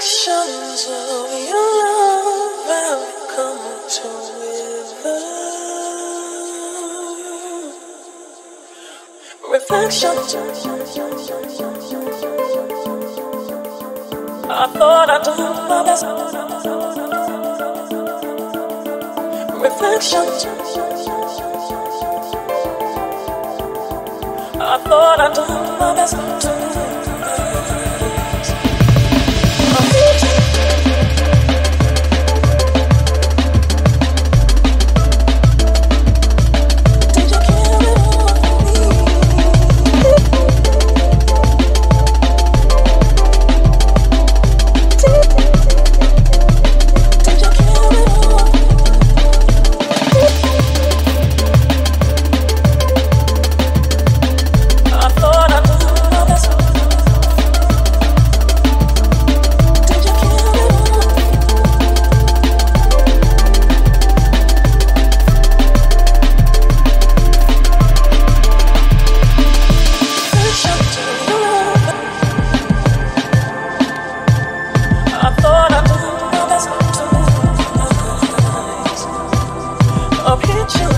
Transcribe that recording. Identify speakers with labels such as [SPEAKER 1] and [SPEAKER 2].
[SPEAKER 1] Reflections of your love have come to wither. Reflections. I thought I do my best. Reflections. I thought I do my best of hitching.